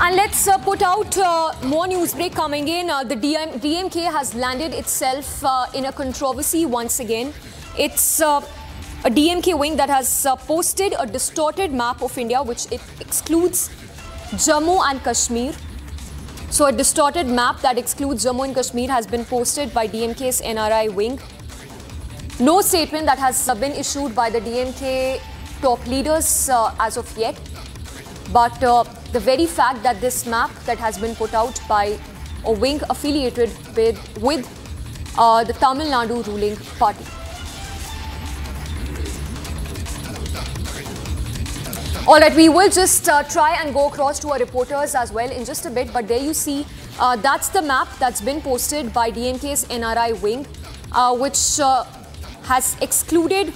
And let's uh, put out uh, more news break coming in. Uh, the DM- DMK has landed itself uh, in a controversy once again. It's uh, a DMK wing that has uh, posted a distorted map of India, which it excludes Jammu and Kashmir. So, a distorted map that excludes Jammu and Kashmir has been posted by DMK's NRI wing. No statement that has been issued by the DMK top leaders as of yet. But uh, the very fact that this map that has been put out by a wing affiliated with, with uh, the Tamil Nadu ruling party. All right, we will just uh, try and go across to our reporters as well in just a bit. But there you see, uh, that's the map that's been posted by DMK's NRI wing, uh, which uh, has excluded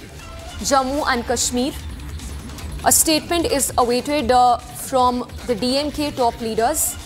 Jammu and Kashmir. A statement is awaited uh, from the DMK top leaders.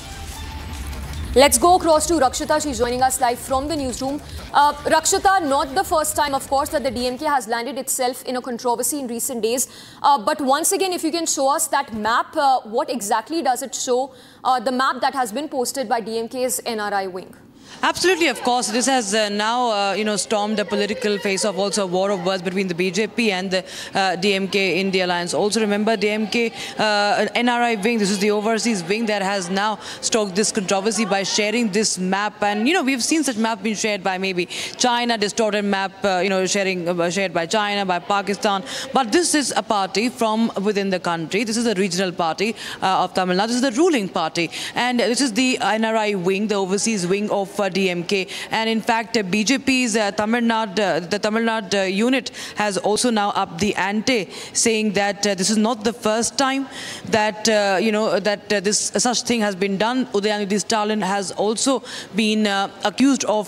Let's go across to Rakshita. She's joining us live from the newsroom. Uh, Rakshita, not the first time, of course, that the DMK has landed itself in a controversy in recent days. Uh, but once again, if you can show us that map, uh, what exactly does it show? Uh, the map that has been posted by DMK's NRI wing. Absolutely, of course. This has uh, now, uh, you know, stormed a political face-off, also a war of words between the BJP and the uh, DMK the alliance. Also, remember DMK uh, NRI wing. This is the overseas wing that has now stoked this controversy by sharing this map. And you know, we've seen such map being shared by maybe China, distorted map, uh, you know, sharing uh, shared by China, by Pakistan. But this is a party from within the country. This is a regional party of Tamil Nadu. This is the ruling party, and this is the NRI wing, the overseas wing of DMK. And in fact, uh, BJP's uh, Tamil Nadu, uh, the Tamil Nadu unit has also now upped the ante, saying that uh, this is not the first time that uh, you know that this such thing has been done. Udayanidhi Stalin has also been accused of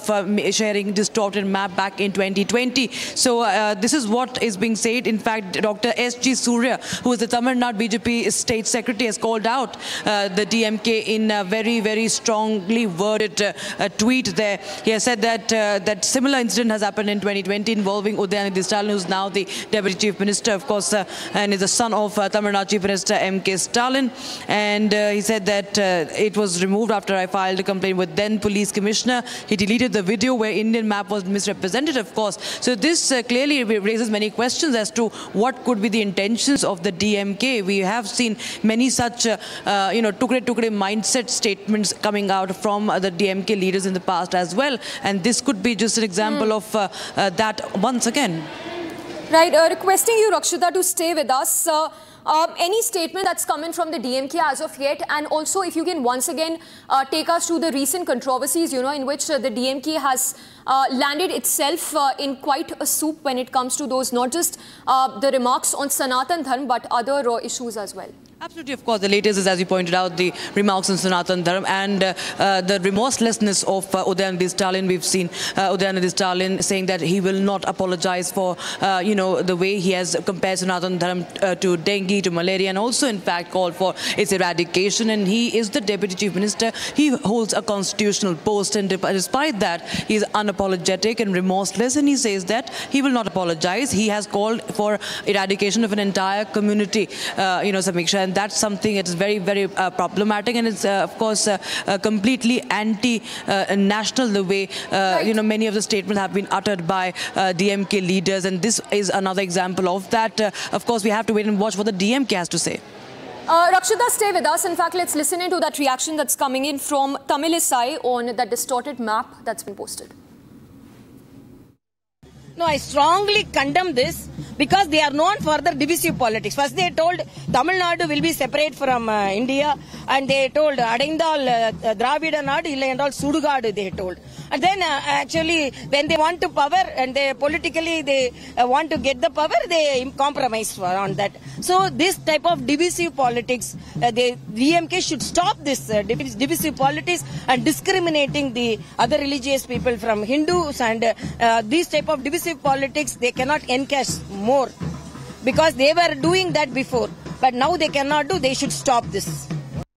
sharing distorted map back in 2020. So this is what is being said. In fact, Dr. S.G. Surya, who is the Tamil Nadu BJP state secretary, has called out the DMK in a very, very strongly worded uh, tweet there. He has said that uh, that similar incident has happened in 2020 involving Udayanidhi Stalin, who's now the Deputy Chief Minister, of course, uh, and is the son of uh, Tamil Nadu Chief Minister M.K. Stalin. And uh, he said that uh, it was removed after I filed a complaint with then Police Commissioner. He deleted the video where Indian map was misrepresented, of course. So this uh, clearly raises many questions as to what could be the intentions of the DMK. We have seen many such, you know, tukre tukre mindset statements coming out from the DMK leaders in the past as well. And this could be just an example mm. of uh, uh, that once again. Right. Uh, requesting you, Rakshita, to stay with us. Uh, um, any statement that's coming from the DMK as of yet, and also if you can once again uh, take us to the recent controversies, you know, in which uh, the DMK has uh, landed itself in quite a soup when it comes to those, not just the remarks on Sanatan Dharm, but other issues as well. Absolutely, of course. The latest is, as you pointed out, the remarks on Sanatan and uh, uh, the remorselessness of uh, Udayanidhi Stalin. We've seen uh, Udayanidhi Stalin saying that he will not apologize for, uh, you know, the way he has compared Sanatan Dharm uh, to dengue, to malaria, and also, in fact, called for its eradication. And he is the Deputy Chief Minister. He holds a constitutional post, and despite that, he is unapologetic and remorseless, and he says that he will not apologize. He has called for eradication of an entire community, uh, you know, Samiksha and that's something that is very, very uh, problematic, and it's uh, of course uh, uh, completely anti-national the way right. you know many of the statements have been uttered by DMK leaders, and this is another example of that. of course, we have to wait and watch what the DMK has to say. Uh, Rakshita, stay with us. In fact, let's listen into that reaction that's coming in from Tamilisai on that distorted map that's been posted. No, I strongly condemn this because they are known for their divisive politics. First they told Tamil Nadu will be separate from uh, India and they told Adaindal uh, Dravida Nadu illa endal Sudugadu they told. And then uh, actually when they want to power and they politically they uh, want to get the power they compromise on that. So this type of divisive politics, uh, the DMK should stop this uh, divisive politics and discriminating the other religious people from Hindus and uh, these type of divisive politics they cannot encash more because they were doing that before. But now they cannot do, they should stop this.